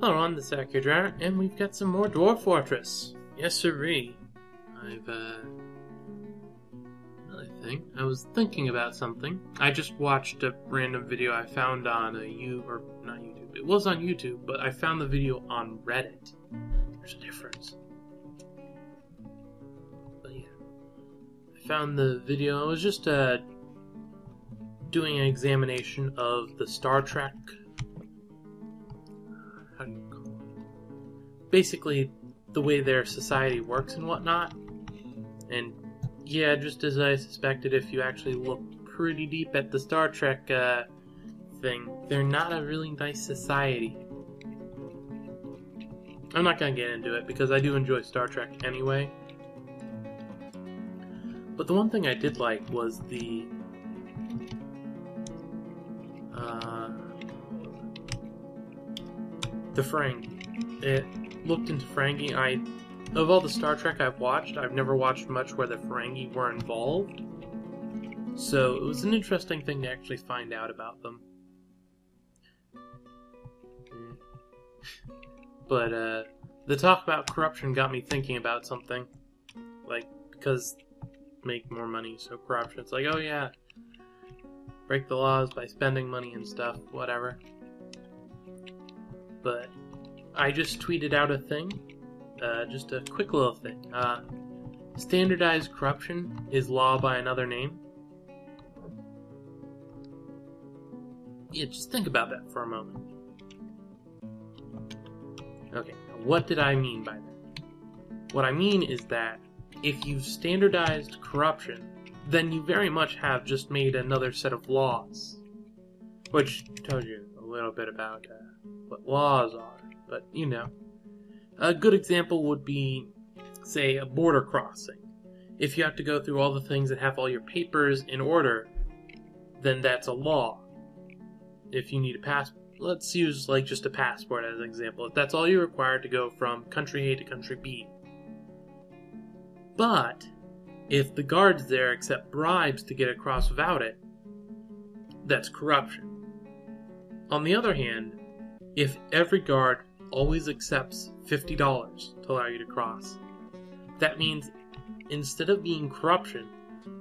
Hello, I'm the Sakura, and we've got some more Dwarf Fortress. Yes, sirree. I've, uh... Thing. I was thinking about something. I just watched a random video I found on a you or not YouTube. It was on YouTube, but I found the video on Reddit. There's a difference. But yeah. I found the video. I was just, uh... doing an examination of the Star Trek Basically, the way their society works and whatnot. And yeah, just as I suspected, if you actually look pretty deep at the Star Trek uh, thing, they're not a really nice society. I'm not gonna get into it because I do enjoy Star Trek anyway. But the one thing I did like was the uh, the Ferengi. It looked into Ferengi. I, of all the Star Trek I've watched, I've never watched much where the Ferengi were involved. So it was an interesting thing to actually find out about them. But uh, the talk about corruption got me thinking about something. Like, because make more money, so corruption. It's like, oh yeah, break the laws by spending money and stuff, whatever but I just tweeted out a thing, uh, just a quick little thing. Uh, standardized corruption is law by another name. Yeah, just think about that for a moment. Okay, what did I mean by that? What I mean is that if you've standardized corruption, then you very much have just made another set of laws. Which tells you a little bit about uh, what laws are, but you know. A good example would be, say, a border crossing. If you have to go through all the things that have all your papers in order, then that's a law. If you need a passport, let's use like just a passport as an example. If that's all you require to go from country A to country B. But if the guards there accept bribes to get across without it, that's corruption. On the other hand, if every guard always accepts $50 to allow you to cross. That means instead of being corruption,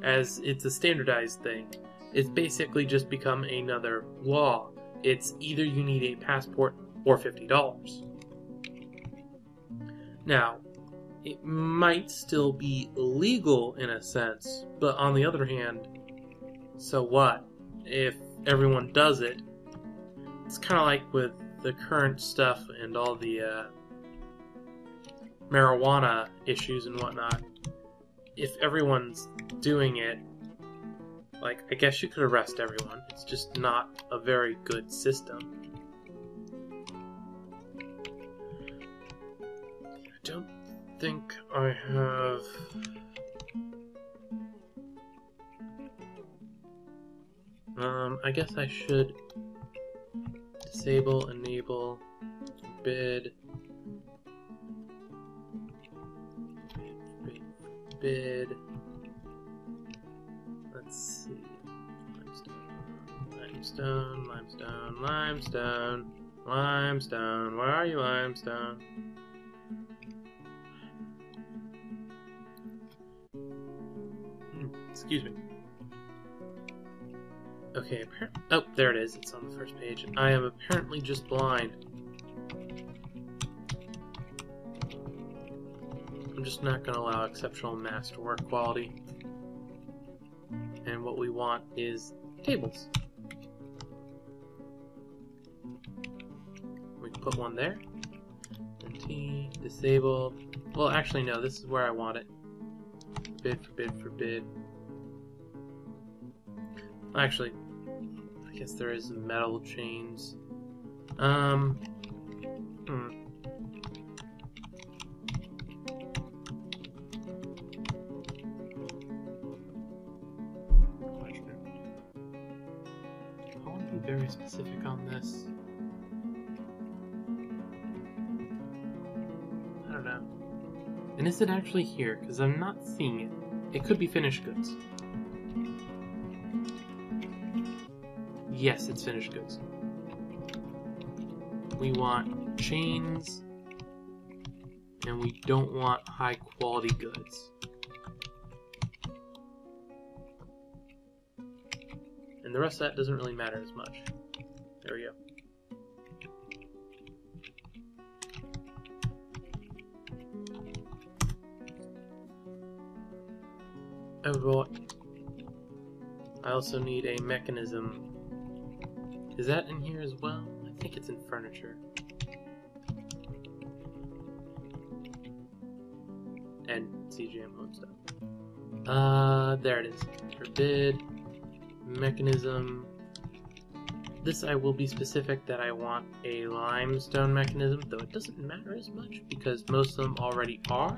as it's a standardized thing, it's basically just become another law. It's either you need a passport or $50. Now, it might still be illegal in a sense, but on the other hand, so what? If everyone does it, it's kind of like with the current stuff and all the uh, marijuana issues and whatnot, if everyone's doing it, like, I guess you could arrest everyone. It's just not a very good system. I don't think I have. Um, I guess I should disable, enable, bid, bid, let's see, limestone, limestone, limestone, limestone, where are you, limestone? Hmm, excuse me. Okay, oh, there it is. It's on the first page. I am apparently just blind. I'm just not going to allow exceptional masterwork quality. And what we want is tables. We can put one there. T, disable. Well, actually, no, this is where I want it. Bid, forbid, forbid. Actually, guess there is metal chains. Um. Hmm. I want to be very specific on this. I don't know. And is it actually here? Because I'm not seeing it. It could be finished goods. Yes, it's finished goods. We want chains, and we don't want high quality goods. And the rest of that doesn't really matter as much. There we go. I also need a mechanism. Is that in here as well? I think it's in furniture. And CGM own stuff. Uh, there it is. Forbid. Mechanism. This I will be specific that I want a limestone mechanism, though it doesn't matter as much because most of them already are.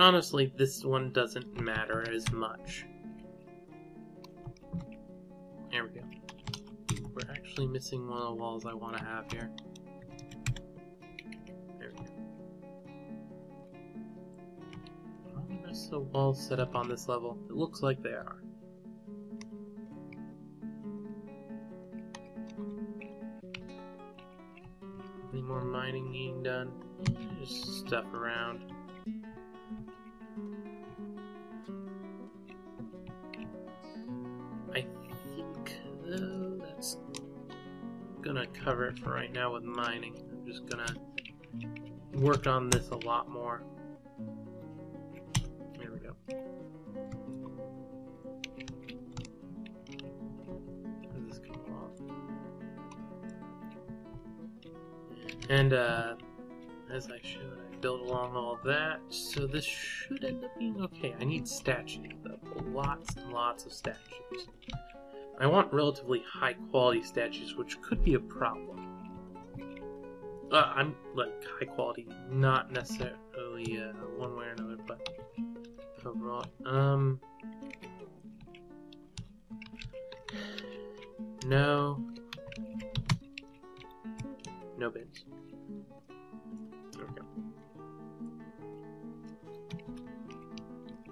Honestly, this one doesn't matter as much. There we go. We're actually missing one of the walls I want to have here. There we go. Are the rest of the walls set up on this level? It looks like they are. Any more mining being done? Just stuff around. Gonna cover it for right now with mining. I'm just gonna work on this a lot more. There we go. This come off? And uh, as I should, I build along all that, so this should end up being okay. I need statues though, lots and lots of statues. I want relatively high quality statues, which could be a problem. Uh, I'm like high quality, not necessarily uh, one way or another, but overall. Um, no, no bins.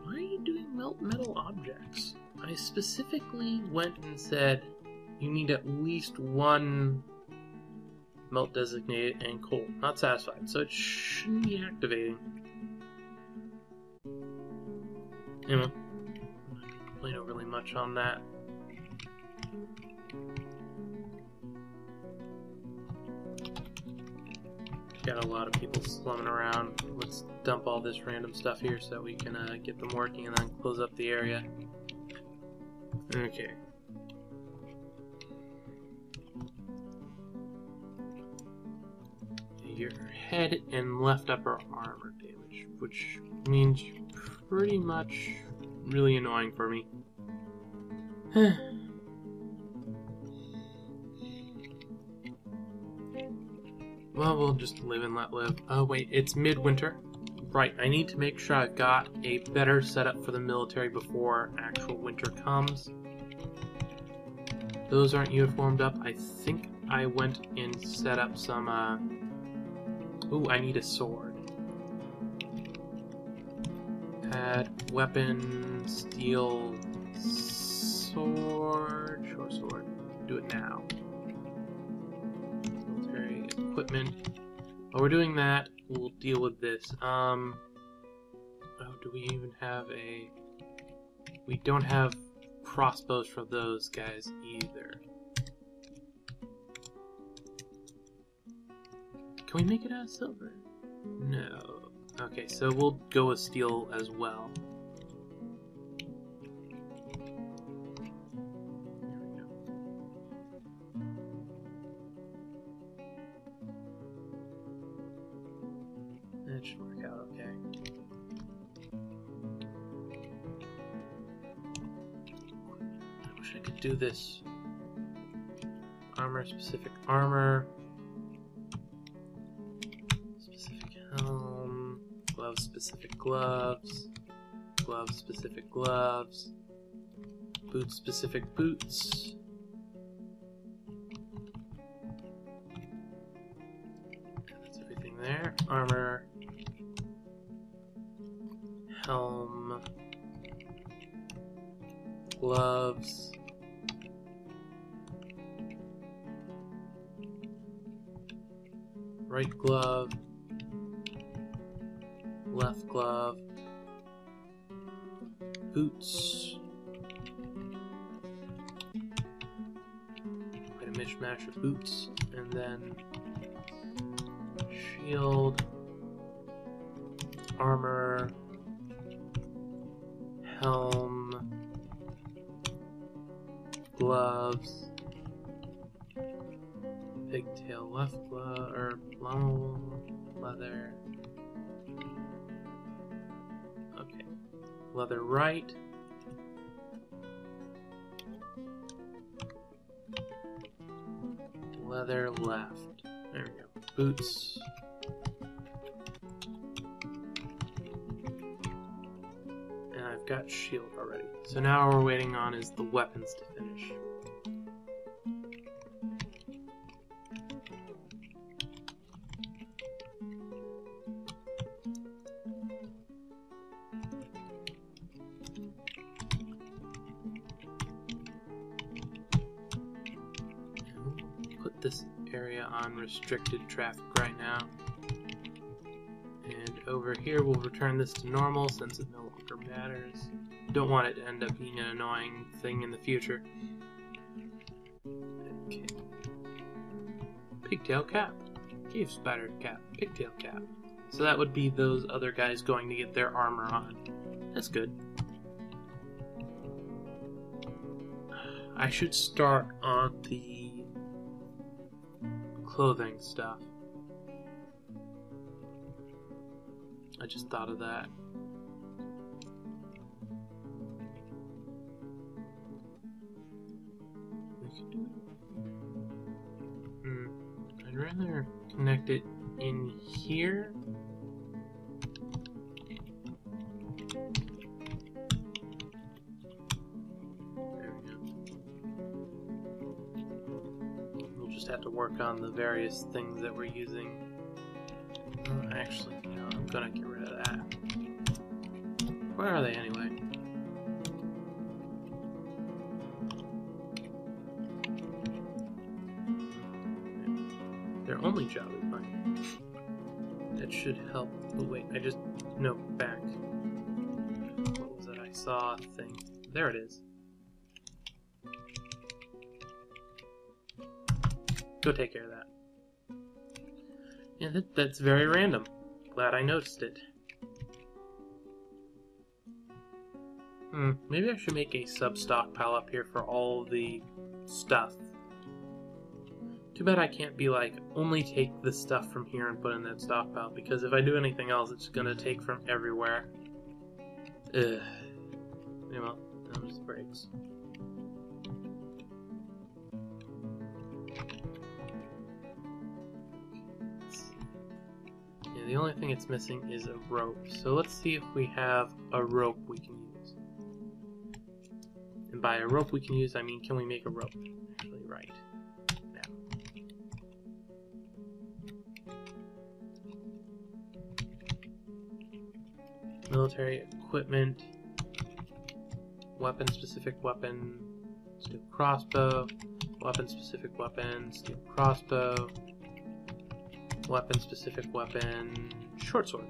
Why are you doing melt metal objects? I specifically went and said you need at least one melt designated and coal. Not satisfied, so it shouldn't be activating. Anyway, I'm not complain much on that. Got a lot of people slumming around. Let's dump all this random stuff here so we can uh, get them working and then close up the area. Okay. Your head and left upper arm are damaged, which means pretty much really annoying for me. well, we'll just live and let live. Oh, wait, it's midwinter. Right, I need to make sure I've got a better setup for the military before actual winter comes. Those aren't uniformed up. I think I went and set up some, uh... Ooh, I need a sword. Add weapon, steel, sword, short sword. Do it now. Military equipment. While we're doing that, we'll deal with this. Um, oh, do we even have a... We don't have crossbows for those guys either. Can we make it out of silver? No. Okay, so we'll go with steel as well. Do this. Armor, specific armor. Specific helm. Gloves, specific gloves. Gloves, specific gloves. Boots, specific boots. That's everything there. Armor. Helm gloves. Right glove, left glove, boots. Quite a mishmash of boots, leather right. Leather left. There we go. Boots. And I've got shield already. So now we're waiting on is the weapons to finish. This area on restricted traffic right now. And over here we'll return this to normal since it no longer matters. Don't want it to end up being an annoying thing in the future. Okay. Pigtail cap. Cave spider cap. Pigtail cap. So that would be those other guys going to get their armor on. That's good. I should start on the clothing stuff. I just thought of that. Hmm. I'd rather connect it in here. Just have to work on the various things that we're using. Actually, no, I'm gonna get rid of that. Where are they anyway? Their only job is mine. That should help. Oh wait, I just no back. What was that? I saw thing. There it is. Go take care of that. Yeah, that, that's very random. Glad I noticed it. Hmm, maybe I should make a sub stockpile up here for all the stuff. Too bad I can't be like, only take the stuff from here and put in that stockpile, because if I do anything else, it's gonna take from everywhere. Ugh. Well, that just breaks. The only thing it's missing is a rope. So let's see if we have a rope we can use. And by a rope we can use, I mean, can we make a rope? Actually, right. Now. Military equipment. Weapon specific weapon. Steel crossbow. Weapon specific weapon. Steel crossbow weapon specific weapon. Short sword.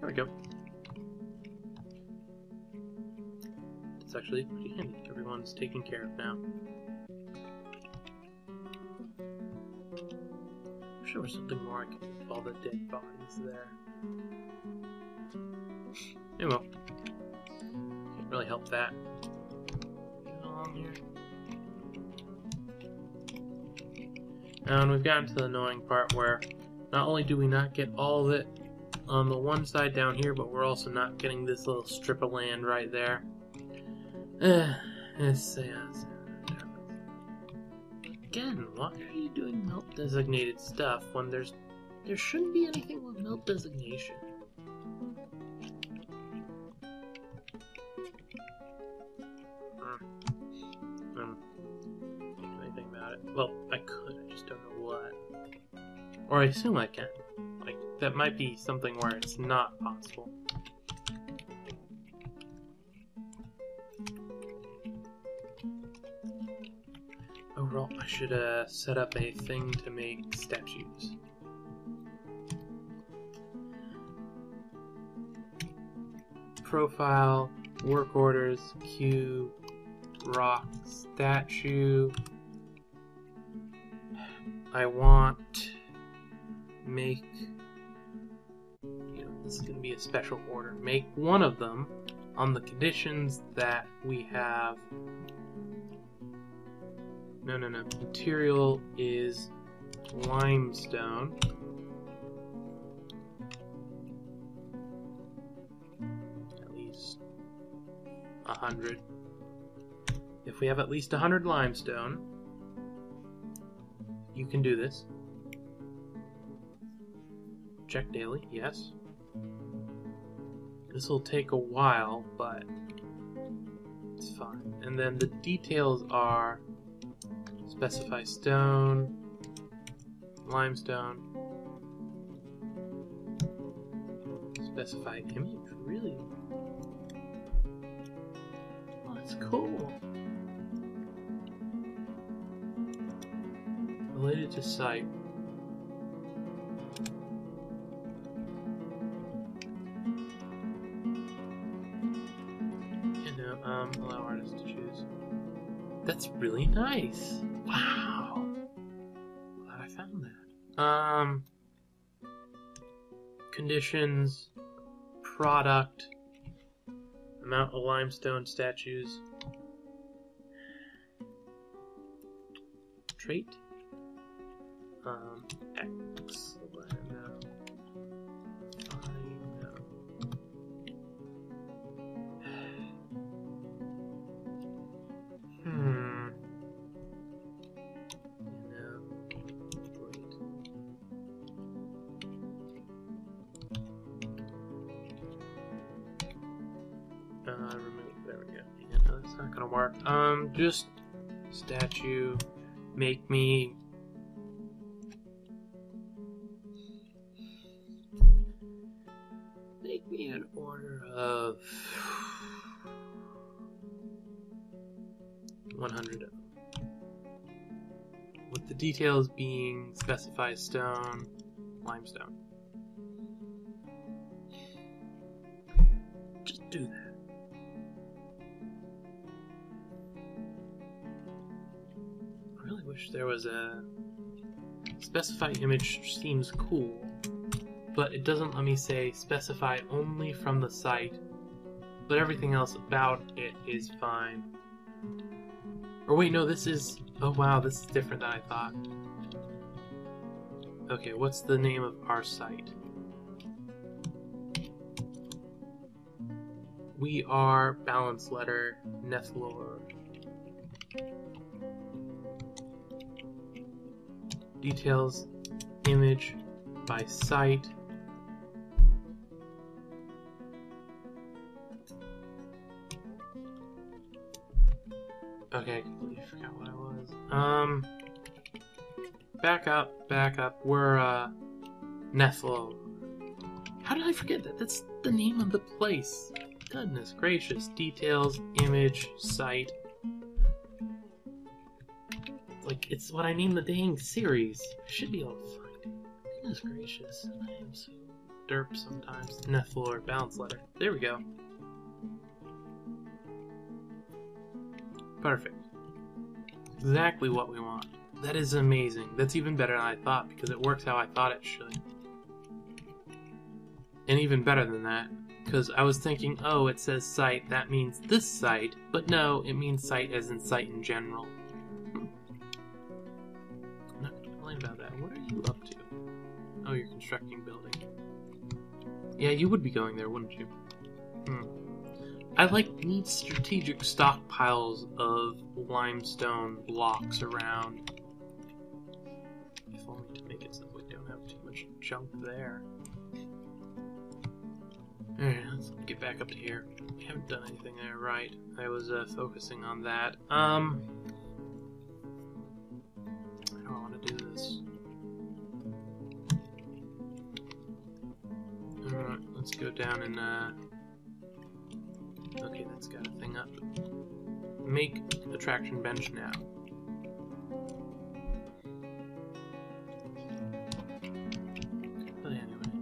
There we go. It's actually pretty handy. Everyone's taken care of now. I wish there was something more I could do. All the dead bodies there. Oh well. Can't really help that. And we've gotten to the annoying part where not only do we not get all of it on the one side down here, but we're also not getting this little strip of land right there. Eh, it's, yeah, it's, Again, why are you doing melt designated stuff when there's there shouldn't be anything with melt designation? Or I assume I can. Like, that might be something where it's not possible. Well, I should uh, set up a thing to make statues. Profile, work orders, queue, rock, statue. I want make you know, this is going to be a special order. Make one of them on the conditions that we have. No, no, no. Material is limestone. At least a hundred. If we have at least a hundred limestone, you can do this. Check daily, yes. This will take a while, but it's fine. And then the details are specify stone, limestone, specify image, really? Oh, that's cool. Related to site. That's really nice. Wow. Glad I found that. Um, conditions, product, amount of limestone statues, trait, um, X. just statue. Make me. Make me an order of. 100. With the details being specify stone, limestone. Wish there was a specify image seems cool, but it doesn't let me say specify only from the site, but everything else about it is fine. Or wait, no, this is... Oh wow, this is different than I thought. Okay, what's the name of our site? We are balance letter Nethlolor. Details, image by site. Okay, I completely forgot what I was. Um, back up, back up. We're uh, Nethlolor. How did I forget that? That's the name of the place. Goodness gracious. Details, image, site. Like, it's what I named the dang series. I should be able to find it. Goodness gracious. I am so derp sometimes. Nethlolor, balance letter. There we go. Perfect. Exactly what we want. That is amazing. That's even better than I thought because it works how I thought it should. And even better than that, because I was thinking, oh, it says site, that means this site, but no, it means site as in site in general. Oh, you're constructing building. Yeah, you would be going there, wouldn't you? Hmm. I like neat strategic stockpiles of limestone blocks around. If only to make it so we don't have too much junk there. Alright, let's get back up to here. We haven't done anything there, right? I was uh, focusing on that. Um, I don't want to do this. Let's go down and, uh... Okay, that's got a thing up. Make a traction bench now. But anyway.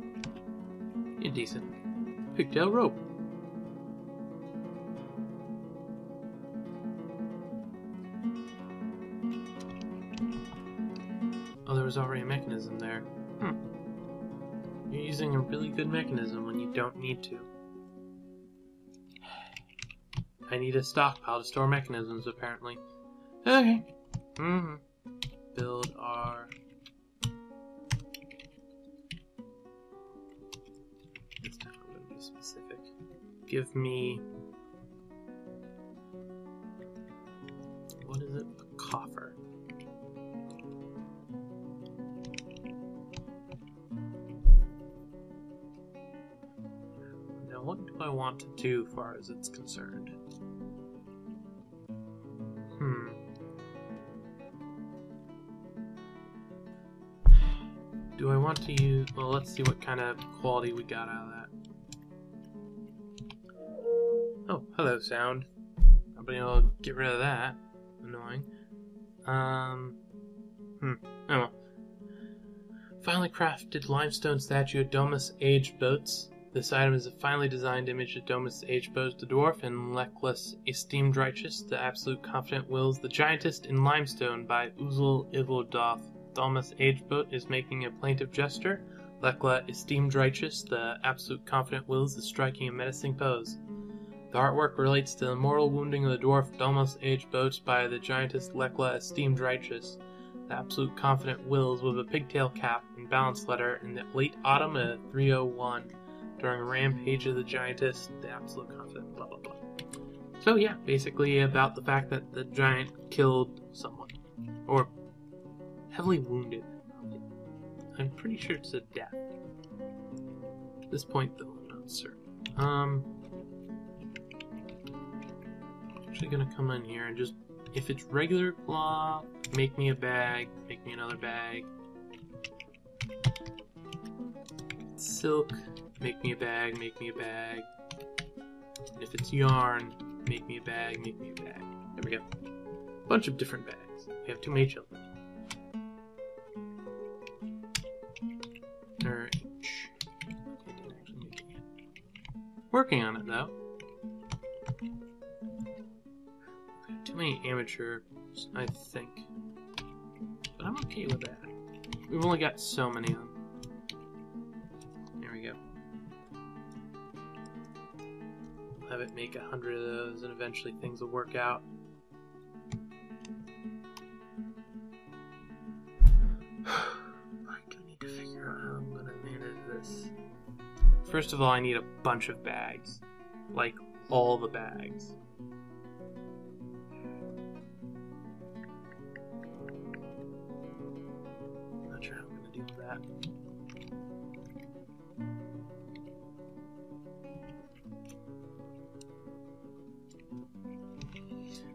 Indecent. Pigtail rope. Oh, there was already a mechanism there. Hmm. You're using a really good mechanism when you don't need to. I need a stockpile to store mechanisms, apparently. Okay. Mm-hmm. Build our... This time I'm going to be specific. Give me... What is it? A coffer. I want to do far as it's concerned? Hmm. Do I want to use... Well, let's see what kind of quality we got out of that. Oh, hello, sound. I've been able to get rid of that. Annoying. Um... Hmm. Oh. Finely crafted limestone statue of Domus aged boats. This item is a finely designed image of Domus boats, the dwarf, and Lechless esteemed righteous, the absolute confident wills, the giantess in limestone by Uzel Ivildoth. Domus aged boat is making a plaintive gesture. Lekla esteemed righteous, the absolute confident wills, is striking a menacing pose. The artwork relates to the mortal wounding of the dwarf Domus aged boats by the giantess Lekla esteemed righteous. The absolute confident wills with a pigtail cap and balance letter in the late autumn of 301 during rampage of the giantess, the absolute confident, blah blah blah. So yeah, basically about the fact that the giant killed someone. Or heavily wounded. I'm pretty sure it's a death. At this point though, I'm not certain. Um actually gonna come in here and just if it's regular cloth, make me a bag, make me another bag. Silk, make me a bag, make me a bag. And if it's yarn, make me a bag, make me a bag. There we go. A bunch of different bags. We have too many children. Working on it though. Too many amateurs, I think. But I'm okay with that. We've only got so many of them. Have it make a hundred of those, and eventually things will work out. I do need to figure out how I'm gonna manage this. First of all, I need a bunch of bags. Like, all the bags.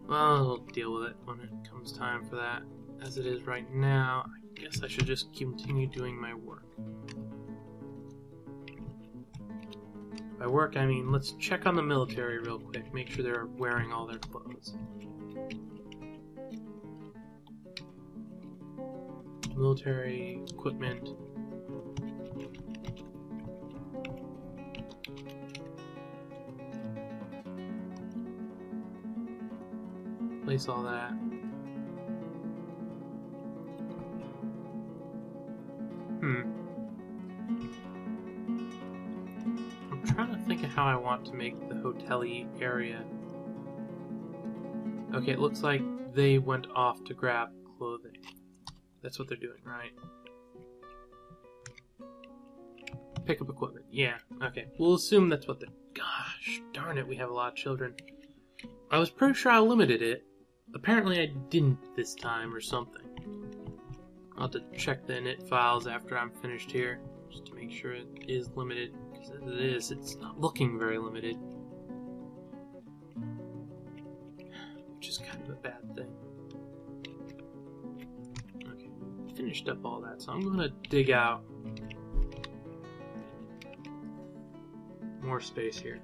Well, I'll deal with it when it comes time for that. As it is right now, I guess I should just continue doing my work. By work, I mean let's check on the military real quick, make sure they're wearing all their clothes. Military equipment. Place all that. Hmm. I'm trying to think of how I want to make the hotel area. Okay, it looks like they went off to grab clothing. That's what they're doing, right? Pick up equipment. Yeah, okay. We'll assume that's what they're... Gosh, darn it, we have a lot of children. I was pretty sure I limited it. Apparently I didn't this time or something. I'll have to check the init files after I'm finished here, just to make sure it is limited. Because as it is, it's not looking very limited. Which is kind of a bad thing. Okay, finished up all that, so I'm gonna dig out more space here.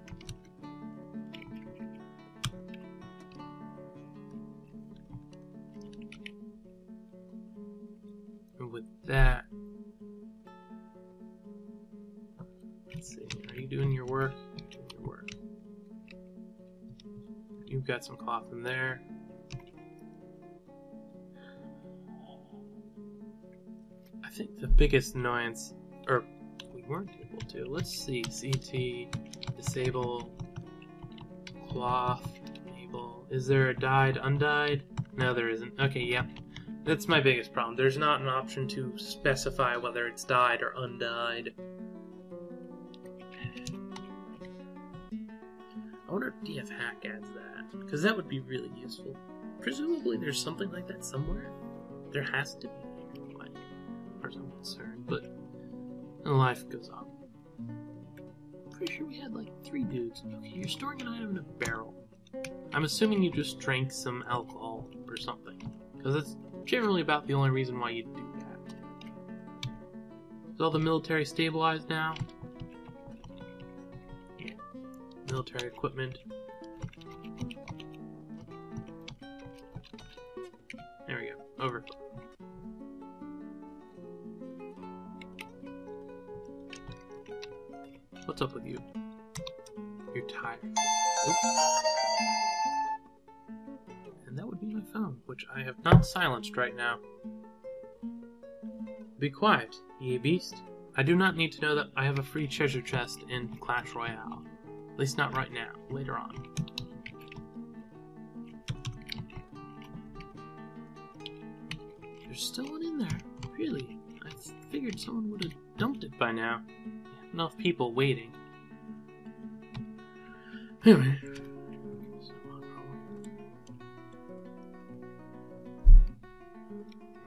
Got some cloth in there. I think the biggest annoyance, or we weren't able to. Let's see. CT, disable, cloth, enable. Is there a dyed, undyed? No, there isn't. Okay, yep. That's my biggest problem. There's not an option to specify whether it's dyed or undyed. Wonder if DF Hack adds that, because that would be really useful. Presumably there's something like that somewhere. There has to be, like, as far as I'm concerned, but life goes on. Pretty sure we had like three dudes. Okay, you're storing an item in a barrel. I'm assuming you just drank some alcohol or something, because that's generally about the only reason why you'd do that. Is all the military stabilized now? Military equipment. There we go. Over. What's up with you? You're tired. Oops. And that would be my phone, which I have not silenced right now. Be quiet, ye beast. I do not need to know that I have a free treasure chest in Clash Royale. At least not right now, later on. There's still one in there. Really? I figured someone would have dumped it by now. Enough people waiting. Anyway.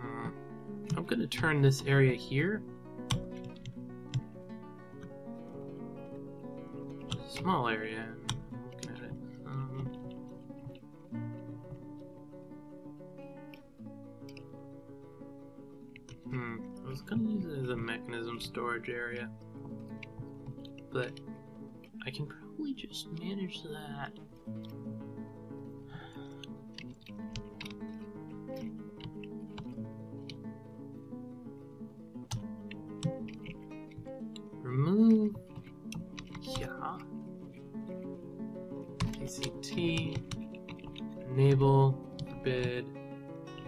Uh, I'm gonna turn this area here small area. It. Um, hmm. I was gonna use it as a mechanism storage area, but I can probably just manage that.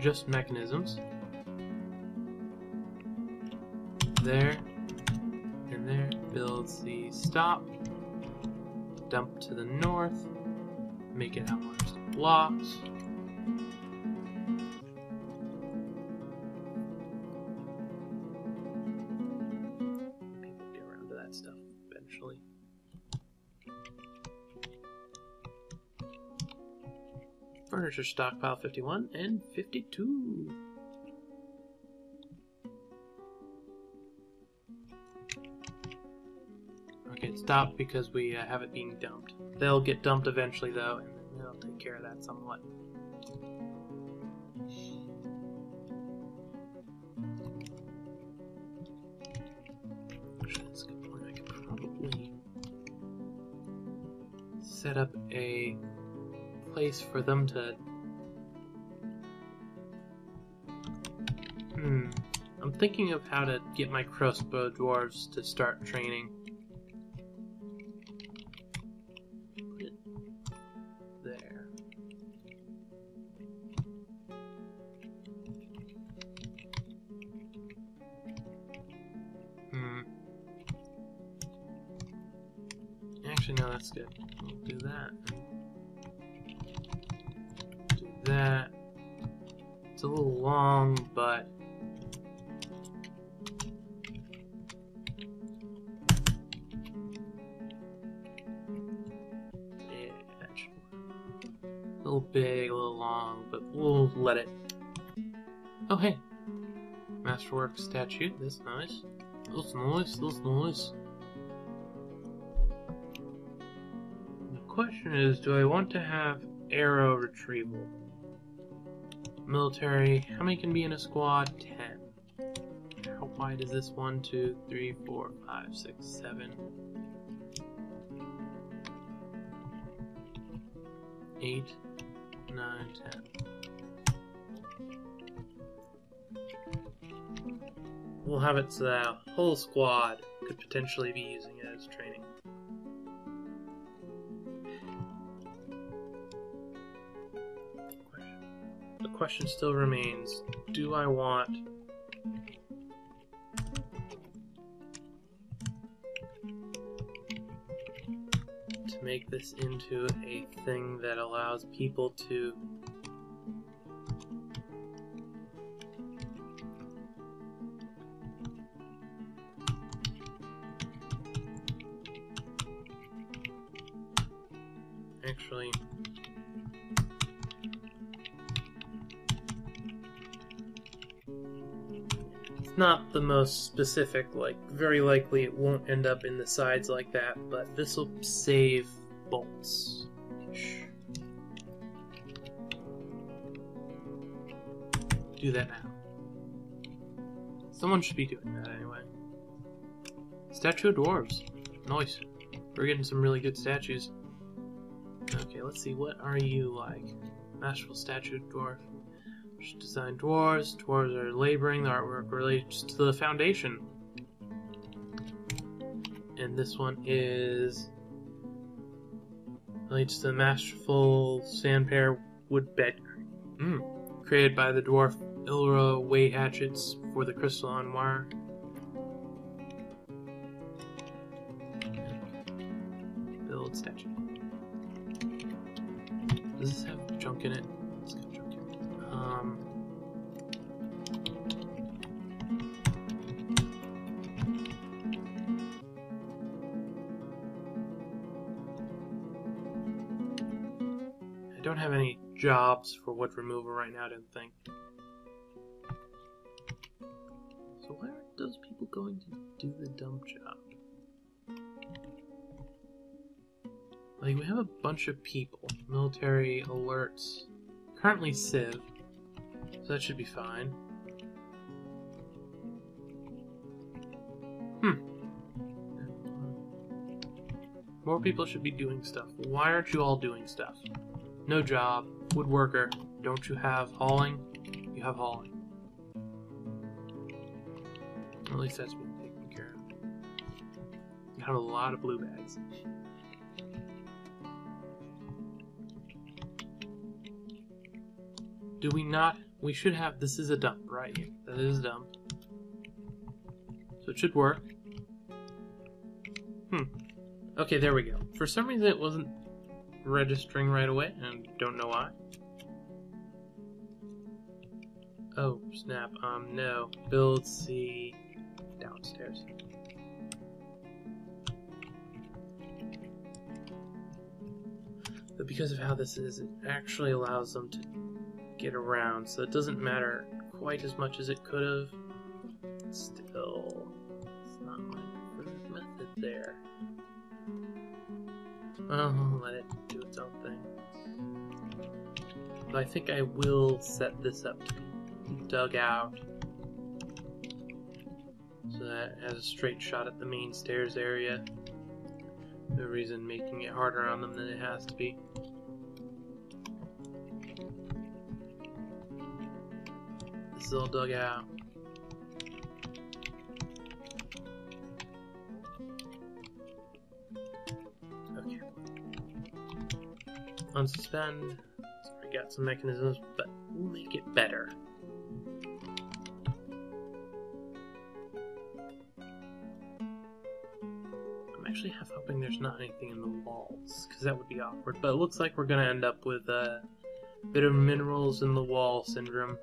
Just mechanisms. There, and there, builds the stop, dump to the north, make it outlines blocks. Furniture stockpile 51 and 52. Okay, stop because we uh, have it being dumped. They'll get dumped eventually though, and then they'll take care of that somewhat. Set up a place for them to... Hmm. I'm thinking of how to get my crossbow dwarves to start training. Statue. That's nice. That's nice. That's nice. The question is, do I want to have arrow retrieval? military. How many can be in a squad? Ten. How wide is this? One, two, three, four, five, six, seven. Eight, nine, ten. We'll have it so that whole squad could potentially be using it as training. the question still remains do I want to make this into a thing that allows people to actually. It's not the most specific like very likely it won't end up in the sides like that but this will save bolts. Do that now. Someone should be doing that anyway. Statue of dwarves. Nice. We're getting some really good statues Okay, let's see. What are you like? Masterful statue dwarf. Design dwarves. Dwarves are laboring. The artwork relates to the foundation. And this one is relates to the masterful sandpaper wood bed. Mm. Created by the dwarf Ilra Way hatchets for the crystalline wire. It? Um. I don't have any jobs for wood removal right now, I don't think. So why aren't those people going to do the dump job? Like, we have a bunch of people. Military alerts. Currently Civ. So that should be fine. Hmm. More people should be doing stuff. Why aren't you all doing stuff? No job. Woodworker. Don't you have hauling? You have hauling. At least that's been taken care of. You have a lot of blue bags. Do we not? We should have. This is a dump, right? Here. That is a dump. So it should work. Hmm. Okay, there we go. For some reason, it wasn't registering right away, and don't know why. Oh, snap. Um, no. Build C downstairs. But because of how this is, it actually allows them to get around, so it doesn't matter quite as much as it could have. Still, it's not my preferred method there. Well, let it do its own thing. But I think I will set this up to be dug out so that has a straight shot at the main stairs area. No reason making it harder on them than it has to be. This is all dug out. Okay. Unsuspend. We got some mechanisms, but we'll make it better. I'm actually half hoping there's not anything in the walls, because that would be awkward. But it looks like we're going to end up with a bit of minerals in the wall syndrome.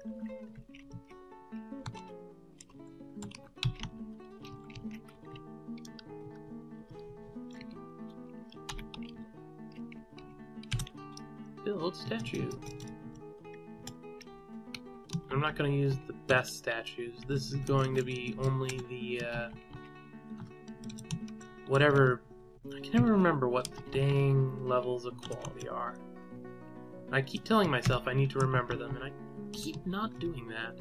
Build statue. I'm not going to use the best statues. This is going to be only the, uh, whatever. I can never remember what the dang levels of quality are. I keep telling myself I need to remember them, and I keep not doing that.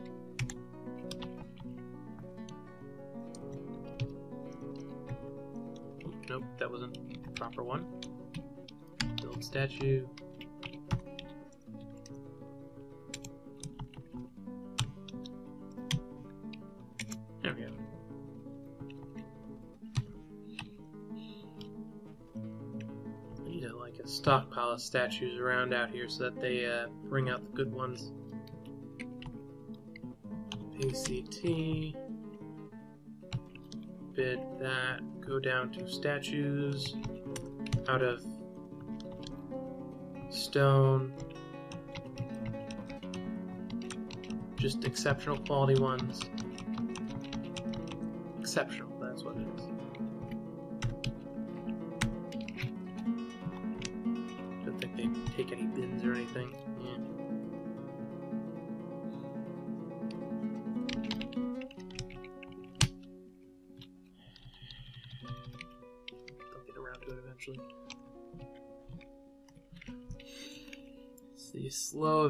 Nope, that wasn't the proper one. Build statue. Stockpile of statues around out here so that they uh, bring out the good ones. ACT. Bid that. Go down to statues. Out of stone. Just exceptional quality ones. Exceptional, that's what it is.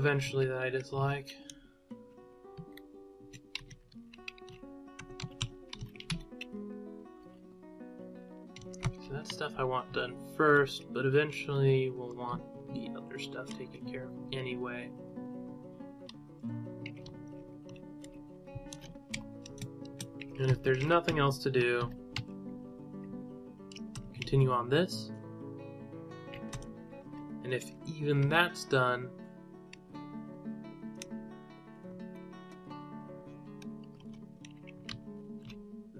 Eventually that I dislike. So that's stuff I want done first, but eventually we'll want the other stuff taken care of anyway. And if there's nothing else to do, continue on this. And if even that's done,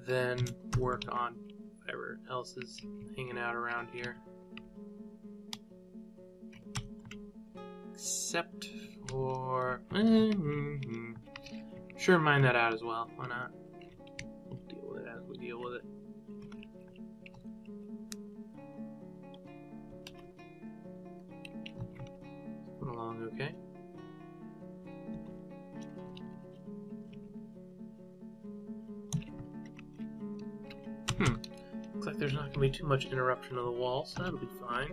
then work on whatever else is hanging out around here. Except for. mm Sure, mind that out as well. Why not? We'll deal with it as we deal with it. Along okay. There's not going to be too much interruption of the wall, so that'll be fine.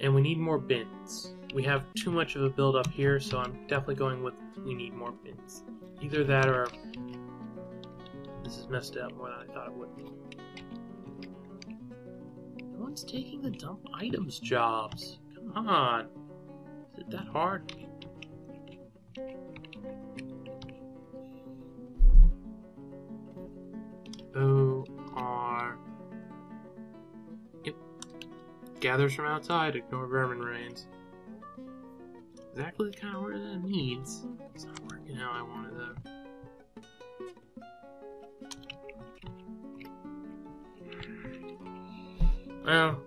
And we need more bins. We have too much of a build up here, so I'm definitely going with we need more bins. Either that or this is messed up more than I thought it would be. No one's taking the dump items jobs. Come on. Is it that hard? Gathers from outside, ignore vermin rains. Exactly the kind of word that it needs. It's not working how I wanted though. Well,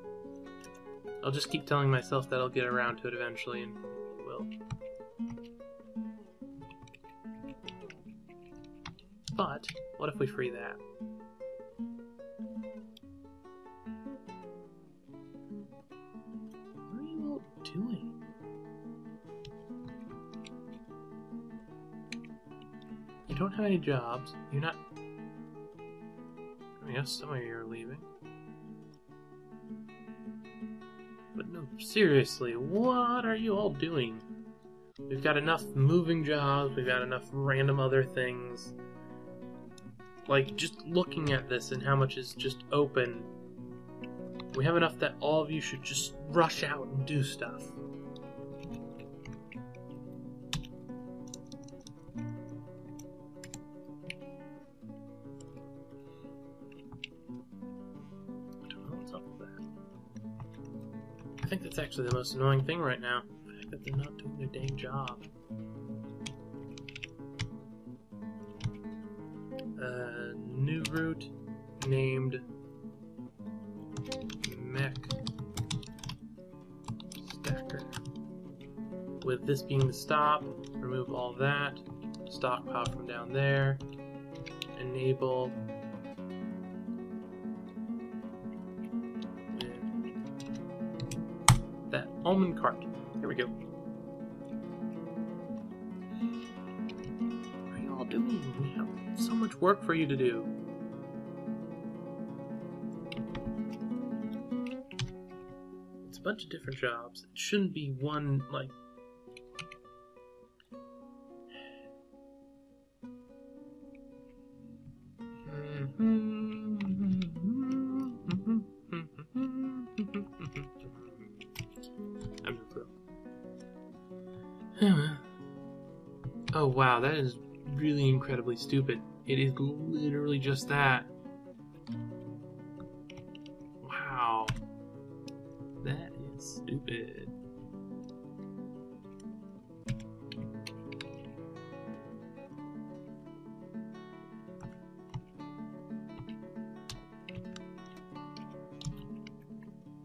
I'll just keep telling myself that I'll get around to it eventually, and will. But, what if we free that? Don't have any jobs. You're not. I guess some of you are leaving. But no, seriously, what are you all doing? We've got enough moving jobs, we've got enough random other things. Like, just looking at this and how much is just open, we have enough that all of you should just rush out and do stuff. Actually the most annoying thing right now. The fact that they're not doing their dang job. Uh, new route named Mech Stacker. With this being the stop, remove all that. Stockpile from down there. Enable almond cart. Here we go. What are you all doing? We have so much work for you to do. It's a bunch of different jobs. It shouldn't be one, like. really incredibly stupid. It is literally just that. Wow. That is stupid.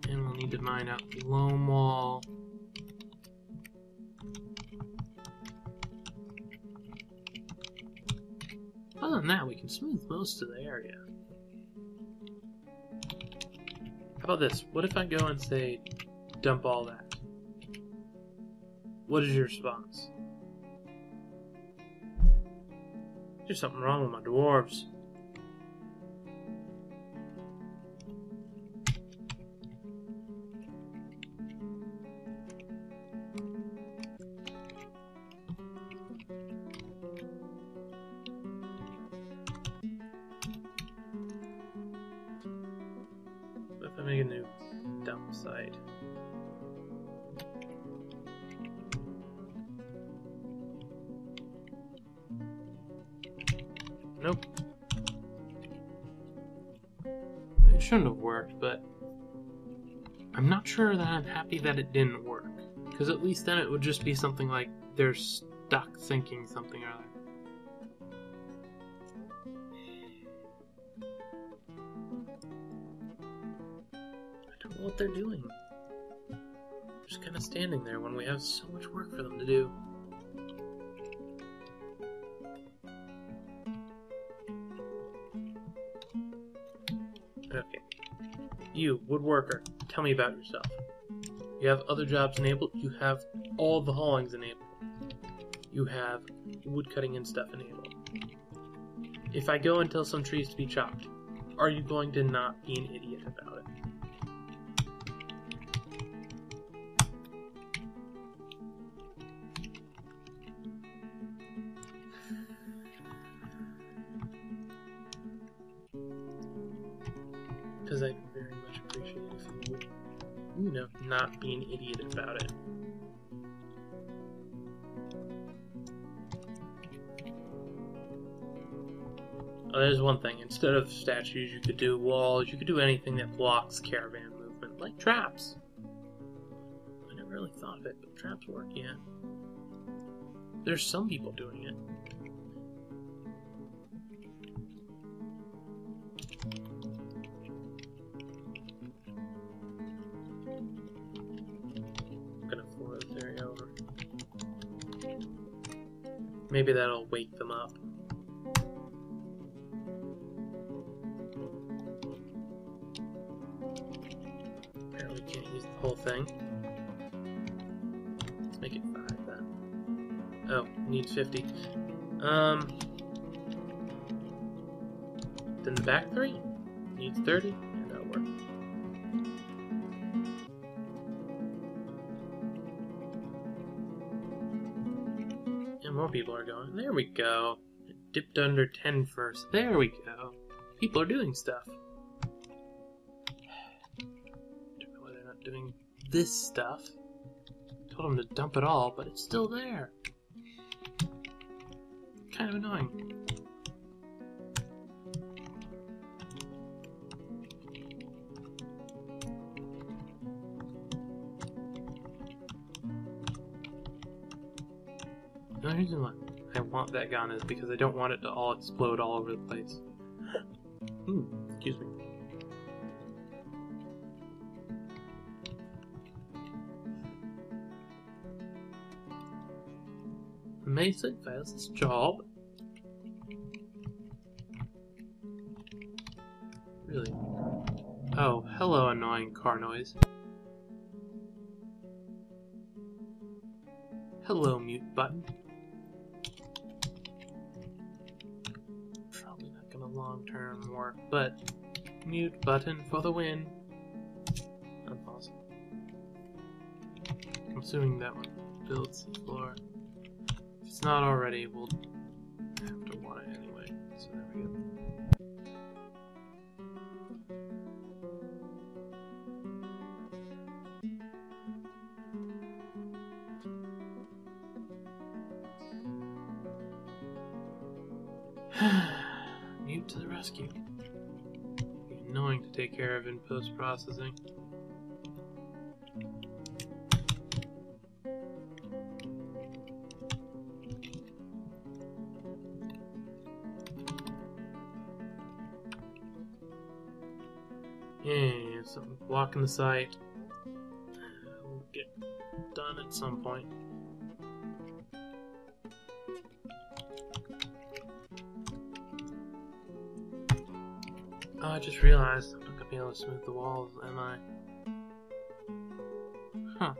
And we'll need to mine up Loam Wall. Can smooth most of the area. How about this? What if I go and say, dump all that? What is your response? There's something wrong with my dwarves. Happy that it didn't work. Because at least then it would just be something like they're stuck thinking something or other. I don't know what they're doing. Just kind of standing there when we have so much work for them to do. Okay. You, woodworker, tell me about yourself. You have other jobs enabled. You have all the haulings enabled. You have woodcutting and stuff enabled. If I go and tell some trees to be chopped, are you going to not be an idiot about it? Know, not being an idiot about it. Oh, there's one thing. Instead of statues, you could do walls. You could do anything that blocks caravan movement, like traps. I never really thought of it, but traps work, yeah. There's some people doing it. Maybe that'll wake them up. Apparently can't use the whole thing. Let's make it five then. Oh, needs 50. Um. Then the back three needs 30, people are going. There we go. It dipped under 10 first. There we go. People are doing stuff. Don't know why they're not doing this stuff. Told them to dump it all, but it's still there. Kind of annoying. The only want that gun is because I don't want it to all explode all over the place. Ooh, excuse me. Mason fails his job. Really? Oh, hello, annoying car noise. Hello, mute button. But mute button for the win. I'm assuming that one builds the floor. If it's not already, we'll have to want it anyway. So there we go. Mute to the rescue annoying to take care of in post-processing. Yeah, something blocking the site. We'll get done at some point. Just realized I'm not gonna be able to smooth the walls, am I? Huh.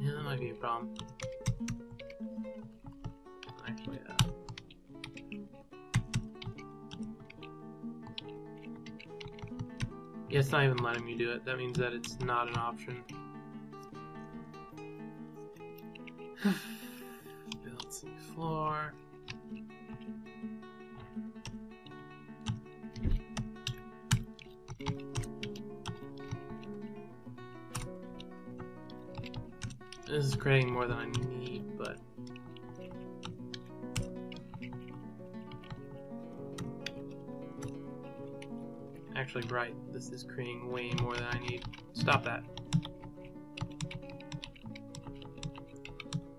Yeah, that might be a problem. Actually, uh... Yeah, it's not even letting me do it. That means that it's not an option. This is creating way more than I need. Stop that.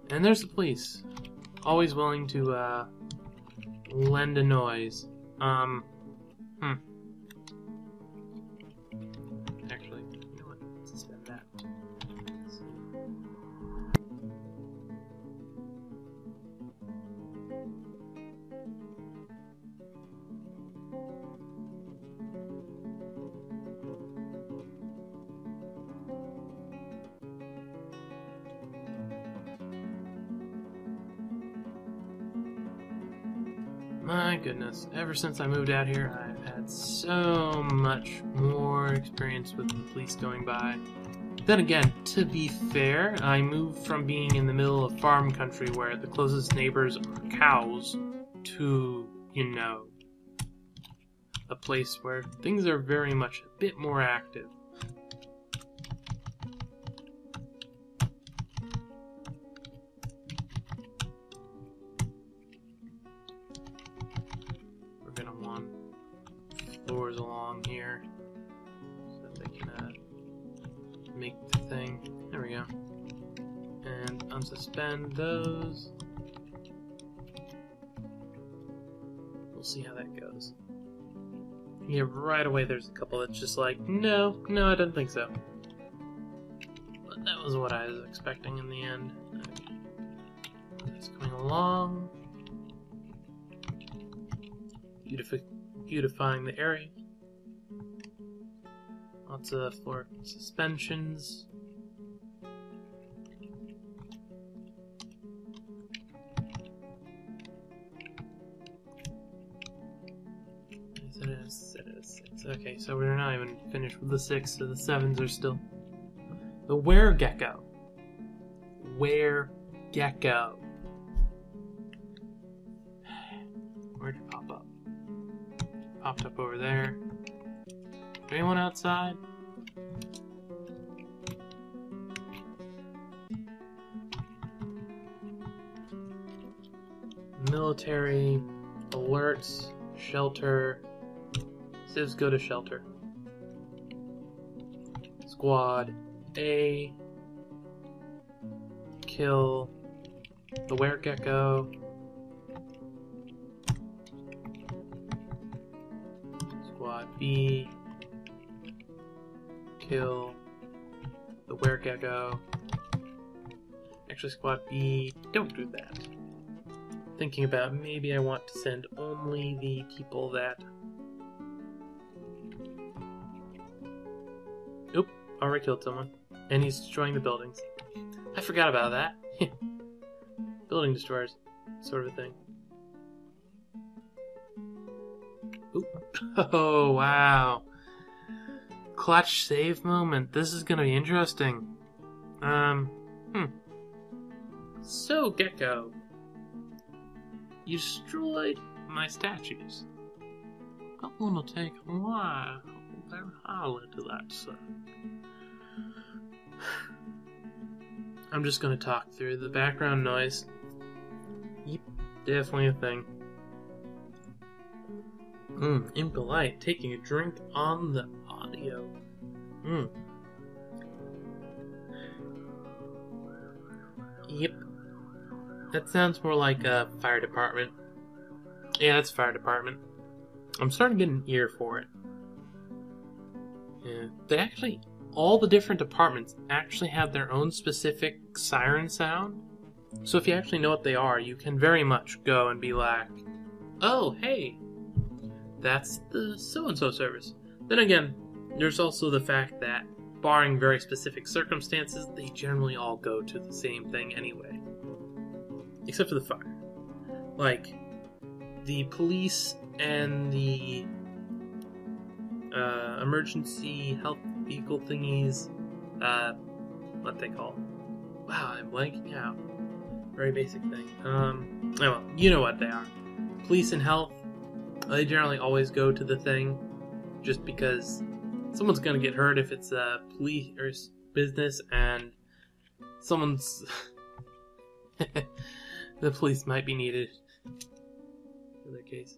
And there's the police. Always willing to uh, lend a noise. Um, ever since I moved out here, I've had so much more experience with the police going by. Then again, to be fair, I moved from being in the middle of farm country where the closest neighbors are cows to, you know, a place where things are very much a bit more active. Along here so they can uh, make the thing. There we go. And unsuspend those. We'll see how that goes. Yeah, right away there's a couple that's just like, no, no, I don't think so. But that was what I was expecting in the end. It's coming along. Beautifying the area. Lots of uh, floor suspensions. Yes, it is. It is six. Okay, so we're not even finished with the six, so the sevens are still. The weregecko. Were gecko. Where'd it pop up? Popped up over there. Anyone outside? Military, alerts, shelter. Civs go to shelter. Squad A. Kill the weregecko. Squad B. Kill the weregecko. Actually, Squad B, don't do that. Thinking about maybe I want to send only the people that. Oop, already killed someone. And he's destroying the buildings. I forgot about that. Building destroyers, sort of a thing. Oop. Oh, wow. Clutch save moment. This is gonna be interesting. Um, hmm. So, Gecko, you destroyed my statues. That one will take a while. Very hardly to that, sir. I'm just gonna talk through the background noise. Yep, definitely a thing. Mmm, impolite, taking a drink on the Mmm. Yep. That sounds more like a fire department. Yeah, that's fire department. I'm starting to get an ear for it. Yeah. They actually, all the different departments actually have their own specific siren sound. So if you actually know what they are, you can very much go and be like, oh, hey, that's the so and so service. Then again, there's also the fact that, barring very specific circumstances, they generally all go to the same thing anyway. Except for the fire. Like, the police and the uh, emergency health vehicle thingies, uh, what they call. Wow, I'm blanking out. Very basic thing. Um, oh well, you know what they are. Police and health, they generally always go to the thing, just because someone's gonna get hurt if it's a police or business, and someone's the police might be needed in their case.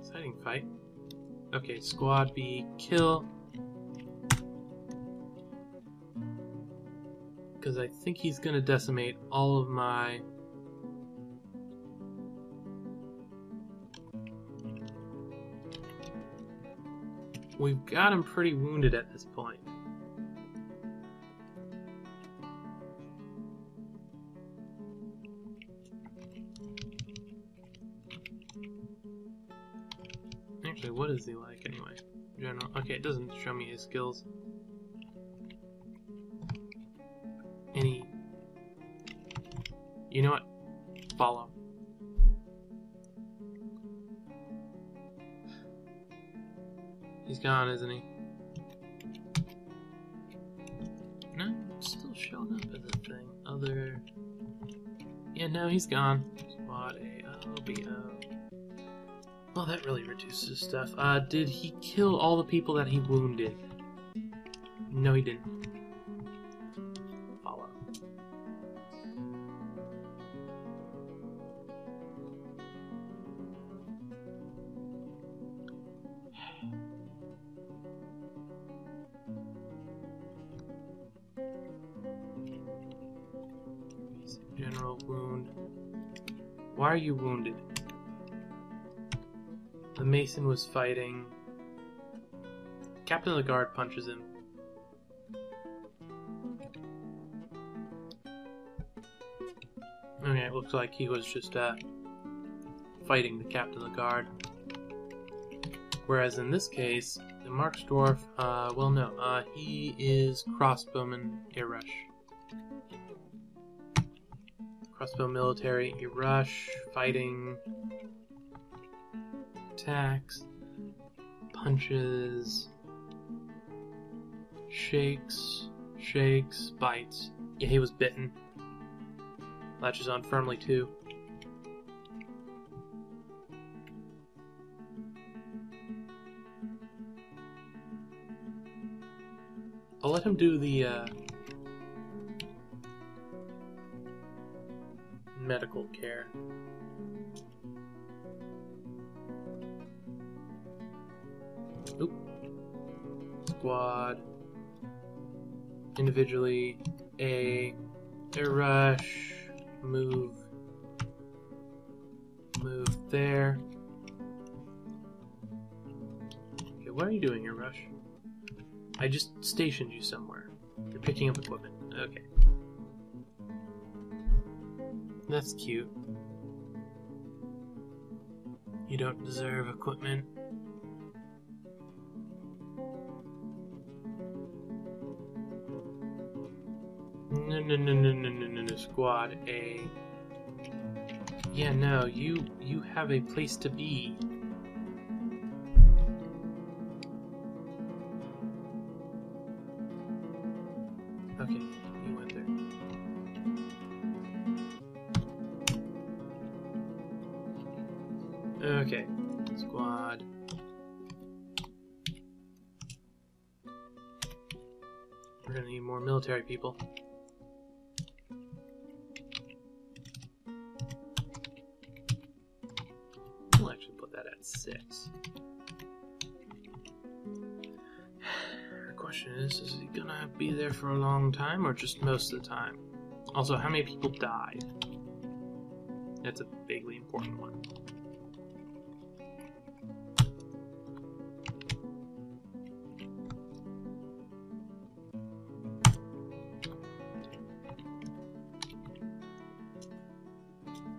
Exciting fight. Okay, squad B, kill. Because I think he's gonna decimate all of my We've got him pretty wounded at this point. Actually, what is he like anyway? General. Okay, it doesn't show me his skills. You know what? Follow. He's gone, isn't he? No, still showing up as a thing. Other. Yeah, no, he's gone. Squad A, O, B, O. Well, that really reduces stuff. Uh, did he kill all the people that he wounded? No, he didn't. The Mason was fighting. Captain of the Guard punches him. Okay, it looks like he was just uh, fighting the Captain of the Guard. Whereas in this case, the Marksdwarf, uh, well, no, uh, he is crossbowman Irush. Crossbow military, Irush, fighting, attacks, punches, shakes, shakes, bites. Yeah, he was bitten. Latches on firmly too. I'll let him do the uh, medical care. Squad. Individually. A. A rush. Move. Move there. Okay, what are you doing here, Rush? I just stationed you somewhere. You're picking up equipment. Okay. That's cute. You don't deserve equipment. No, no, no, no, no, no, no, squad A. Yeah, no, you, you have a place to be. Okay, you went there. Okay, squad. We're gonna need more military people. For a long time or just most of the time? Also, how many people died? That's a vaguely important one.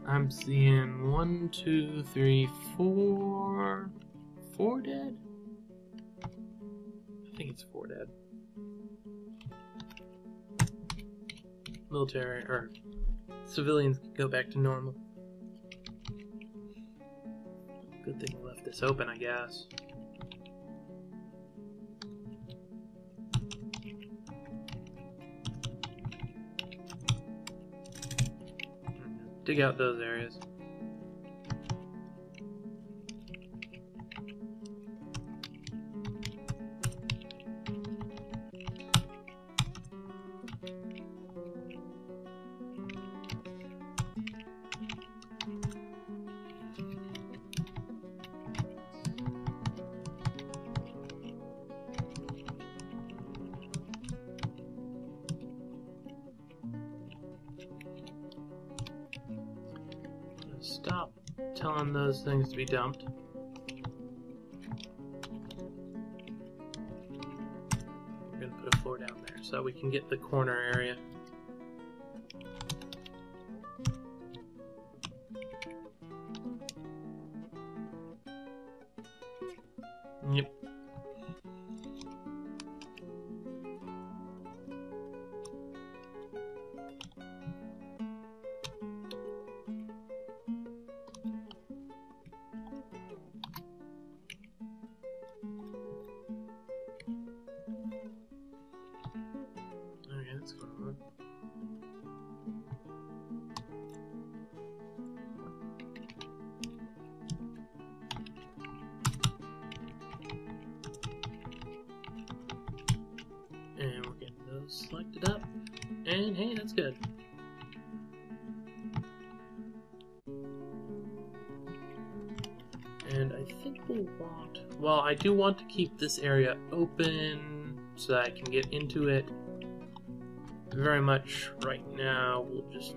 I'm seeing one, two, three, four, four dead. I think it's four dead. Military or civilians can go back to normal. Good thing we left this open, I guess. Dig out those areas. Stop telling those things to be dumped. We're gonna put a floor down there so we can get the corner area. Do want to keep this area open so that I can get into it very much right now. We'll just.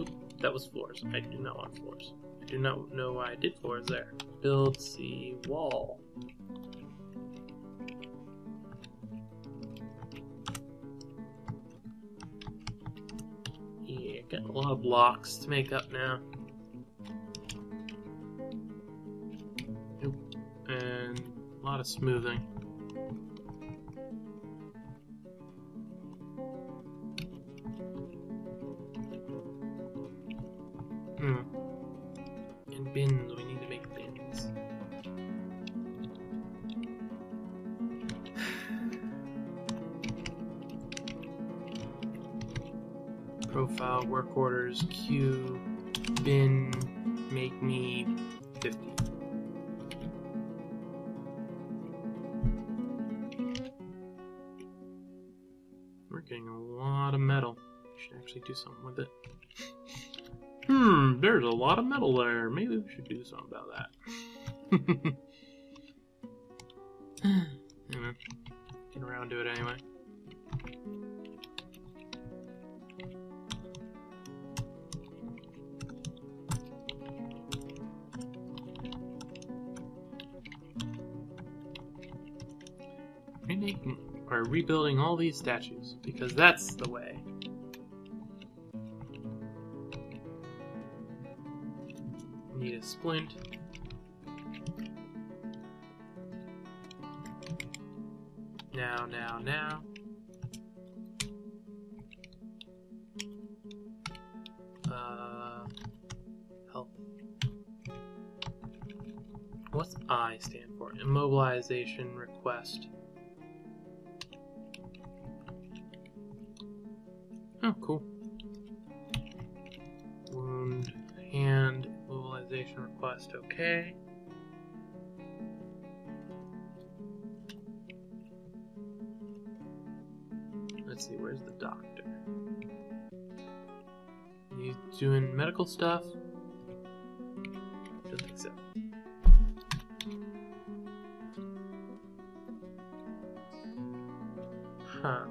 Oop, that was floors. I do not want floors. I do not know why I did floors there. Build the wall. Yeah, got a lot of blocks to make up now. Lot of smoothing. Hmm, there's a lot of metal there. Maybe we should do something about that. anyway, get around to it anyway. Remaking or rebuilding all these statues because that's the way. Need a splint. Now, now, now. Uh, help. What's I stand for? Immobilization request. Oh, cool. Request, okay. Let's see, where's the doctor? He's doing medical stuff? Don't think so. Huh.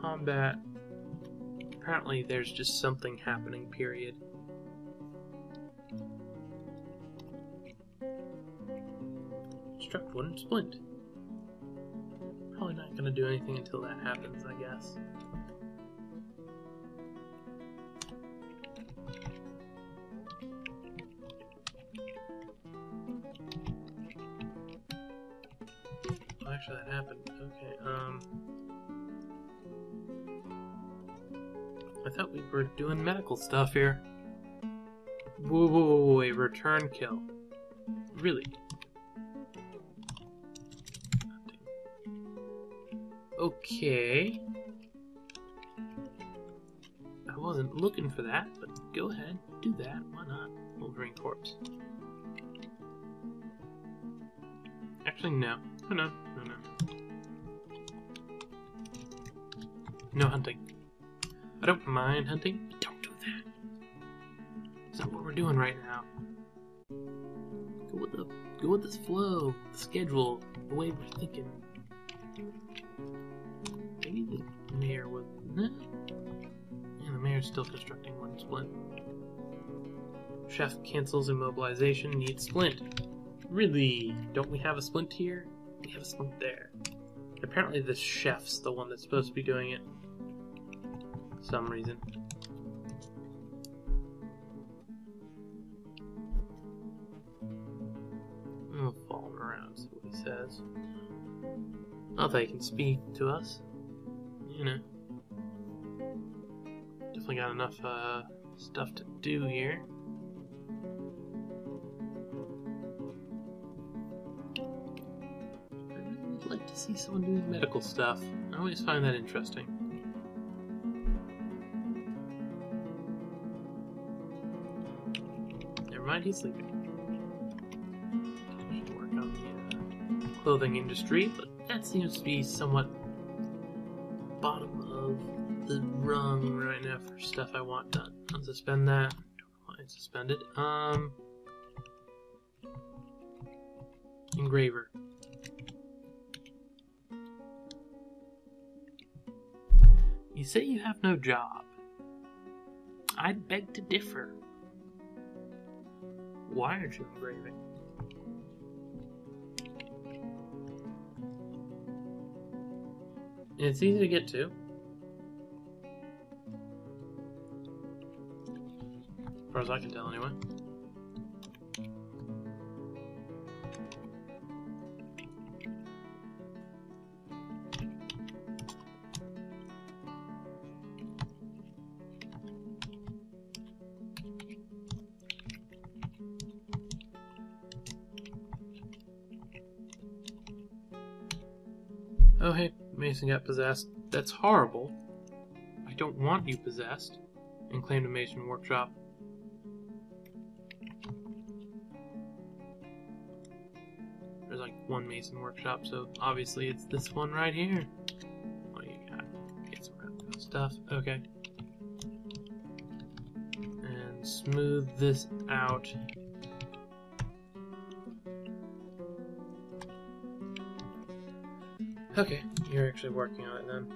combat, apparently there's just something happening, period. Wooden splint. Probably not gonna do anything until that happens, I guess. Oh, actually, that happened. Okay, um... I thought we were doing medical stuff here. Whoa, whoa, whoa, wait, return kill. Really? Okay. I wasn't looking for that, but go ahead, do that. Why not? Wolverine corpse. Actually, no. No, no, no, no. No hunting. I don't mind hunting, don't do that. It's not what we're doing right now. Go with the go with this flow, the schedule, the way we're thinking. Was. The mayor's still constructing one splint. Chef cancels immobilization, needs splint. Really? Don't we have a splint here? We have a splint there. Apparently, the chef's the one that's supposed to be doing it. Some reason. I'm falling around, see what he says. Not that he can speak to us. You know. Definitely got enough uh, stuff to do here. I'd like to see someone doing medical stuff. I always find that interesting. Never mind, he's sleeping. Should work on the uh, clothing industry, but that seems to be somewhat done. Unsuspend that. Don't suspended. Um, engraver. You say you have no job. I'd beg to differ. Why aren't you engraving? It's easy to get to. Far as I can tell, anyway. Oh, hey, Mason got possessed. That's horrible. I don't want you possessed. And claimed a Mason workshop. Like one Mason workshop, so obviously it's this one right here. What you got? Get some stuff. Okay. And smooth this out. Okay, you're actually working on it then.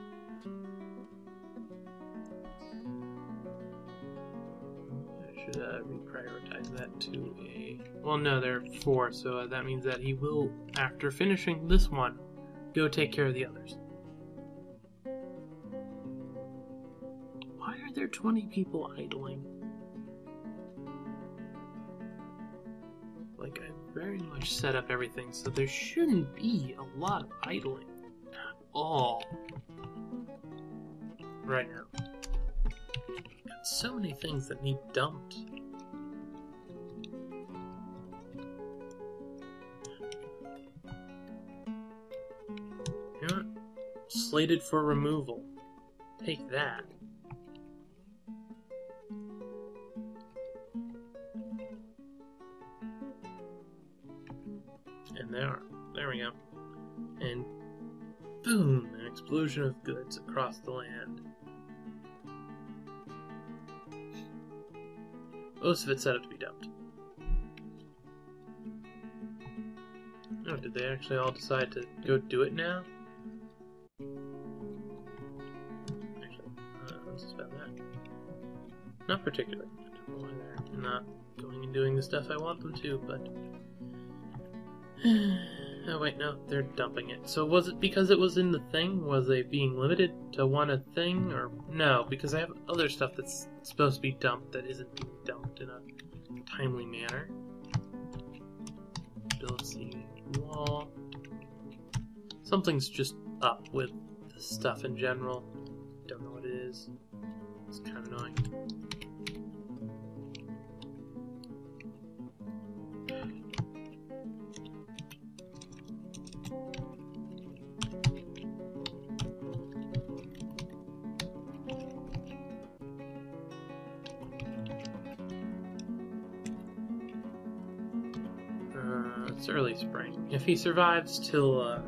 I should uh, reprioritize that to a. Well, no, there are four, so that means that he will, after finishing this one, go take care of the others. Why are there 20 people idling? Like, I very much set up everything, so there shouldn't be a lot of idling at all right now. Got so many things that need dumped. Slated for removal. Take that. And there, there we go. And boom, an explosion of goods across the land. Most of it set up to be dumped. Oh, did they actually all decide to go do it now? Not particularly. They're not going and doing the stuff I want them to, but. oh, wait, no, they're dumping it. So was it because it was in the thing? Was they being limited to one a thing? Or. No, because I have other stuff that's supposed to be dumped that isn't being dumped in a timely manner. Ability wall. Something's just up with the stuff in general. Don't know what it is. It's kind of annoying. It's early spring. If he survives till uh,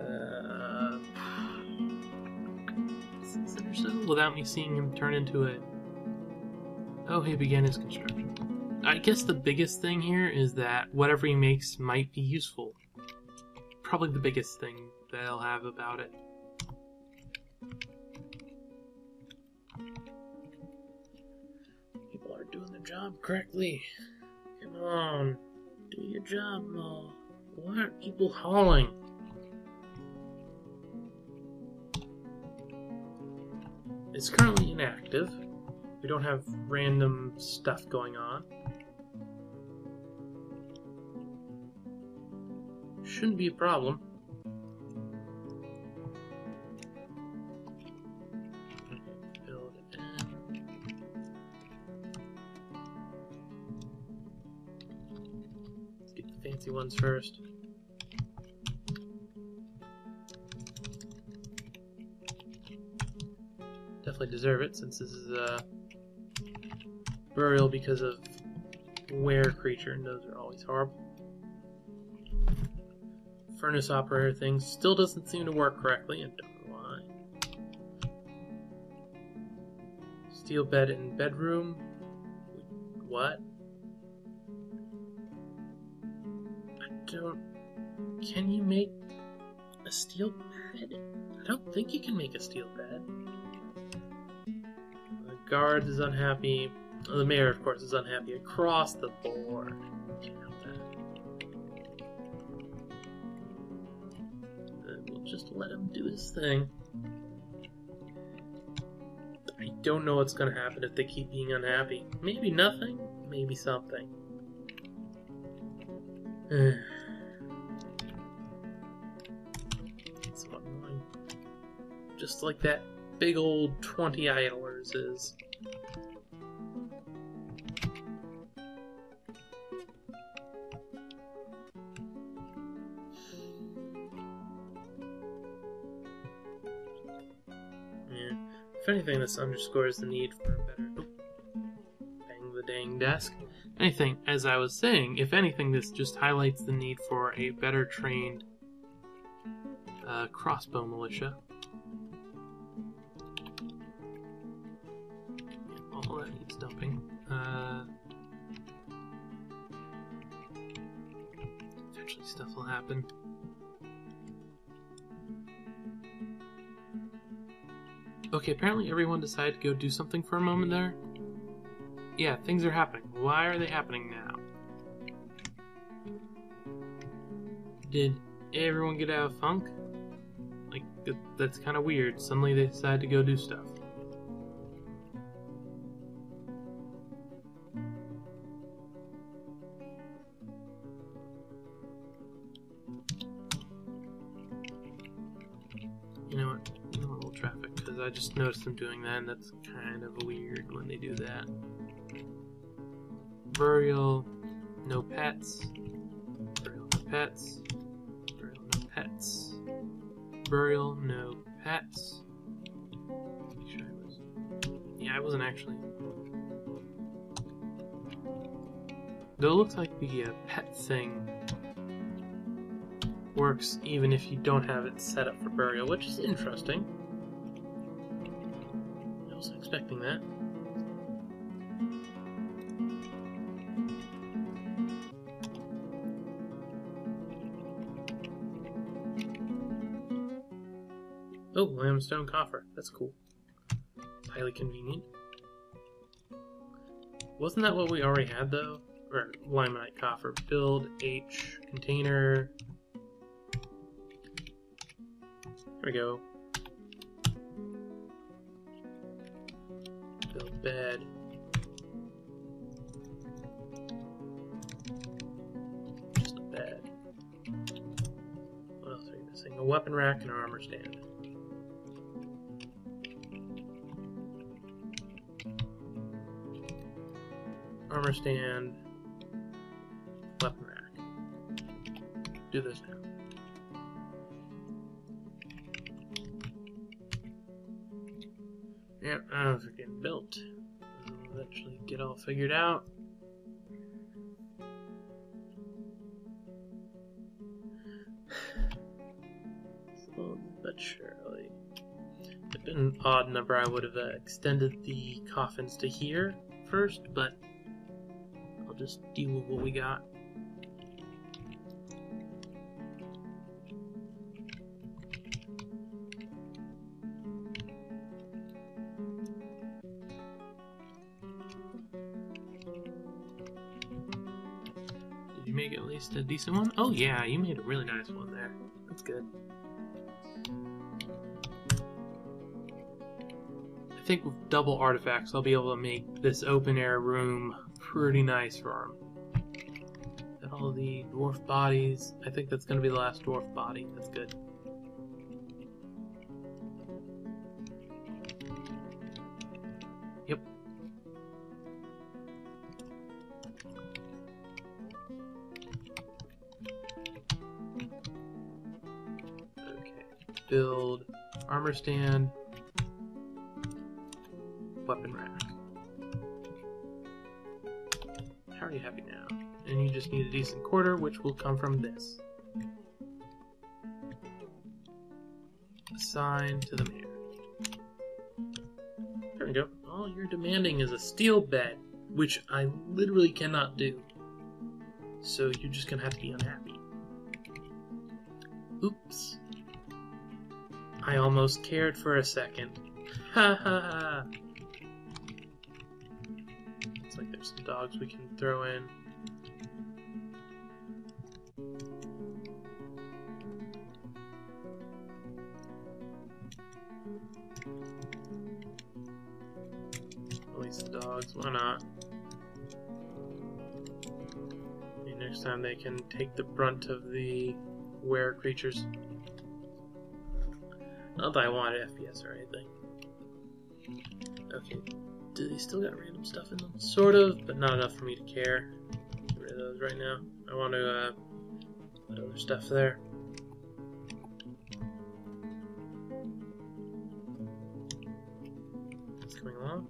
uh, or so, without me seeing him turn into a. Oh, he began his construction. I guess the biggest thing here is that whatever he makes might be useful. Probably the biggest thing that I'll have about it. People are doing the job correctly. On, do your job, Mo. Why aren't people hauling? It's currently inactive. We don't have random stuff going on. Shouldn't be a problem. Ones first. Definitely deserve it since this is a burial because of were creature, and those are always horrible. Furnace operator thing still doesn't seem to work correctly, and don't know why. Steel bed in bedroom. What? Make a steel bed. The guard is unhappy. Oh, the mayor, of course, is unhappy across the board. We'll just let him do his thing. I don't know what's going to happen if they keep being unhappy. Maybe nothing, maybe something. Just like that big old 20 idlers is. If anything, this underscores the need for a better. Bang the dang desk. Anything, as I was saying, if anything, this just highlights the need for a better trained uh, crossbow militia. Apparently everyone decided to go do something for a moment there. Yeah, things are happening. Why are they happening now? Did everyone get out of funk? Like, that's kind of weird. Suddenly they decided to go do stuff. Just noticed them doing that, and that's kind of weird when they do that. Burial, no pets. Burial, no pets. Burial, no pets. Burial, no pets. Sure I was. Yeah, I wasn't actually. Though it looks like the uh, pet thing works even if you don't have it set up for burial, which is interesting. Expecting that. Oh, limestone coffer. That's cool. highly convenient. Wasn't that what we already had though? Or limonite coffer. Build H container. There we go. Bed. Just a bed. What else are you missing? A weapon rack and an armor stand. Armor stand. Weapon rack. Do this now. Get all figured out. But surely. It'd been an odd number I would have uh, extended the coffins to here first, but I'll just deal with what we got. A decent one? Oh yeah, you made a really nice one there. That's good. I think with double artifacts, I'll be able to make this open air room pretty nice for him. Got all the dwarf bodies. I think that's going to be the last dwarf body. That's good. Armor stand. Weapon rack. How are you happy now? And you just need a decent quarter, which will come from this. Assign to the mayor. There we go. All you're demanding is a steel bed, which I literally cannot do. So you're just gonna have to be unhappy. Oops. I almost cared for a second. Ha ha ha. Looks like there's some dogs we can throw in. Release the dogs, why not? Maybe next time they can take the brunt of the were creatures. Not that I want FPS or anything. Okay, do they still got random stuff in them? Sort of, but not enough for me to care. Get rid of those right now. I want to uh, put other stuff there. It's coming along.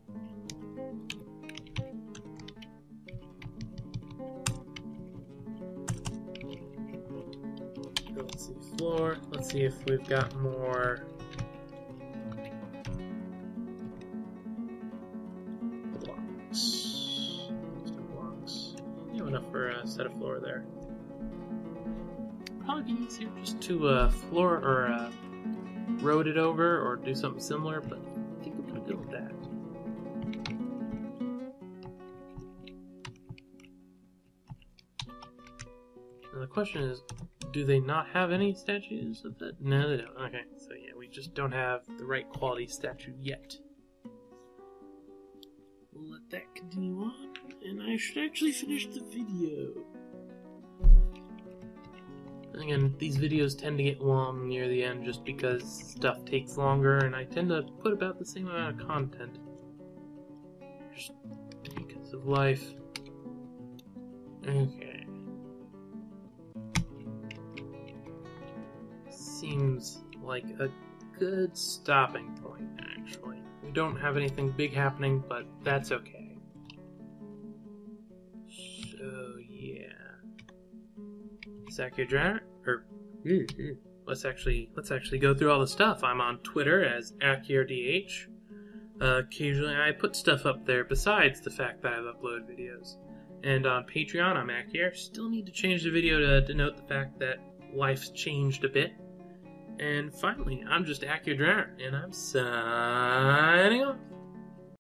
Let's see, floor. Let's see if we've got more to uh, floor or uh, road it over or do something similar, but I think I'm gonna go with that. And the question is, do they not have any statues of that? No, they don't. Okay, so yeah, we just don't have the right quality statue yet. We'll let that continue on, and I should actually finish the video. Again, these videos tend to get long near the end just because stuff takes longer, and I tend to put about the same amount of content. Just because of life. Okay. Seems like a good stopping point, actually. We don't have anything big happening, but that's okay. Zach or er, mm, mm. let's actually let's actually go through all the stuff. I'm on Twitter as AkhierDH. Uh, occasionally, I put stuff up there besides the fact that I upload videos. And on Patreon, I'm Akhier. Still need to change the video to denote the fact that life's changed a bit. And finally, I'm just Akhier Dragonheart, and I'm signing off.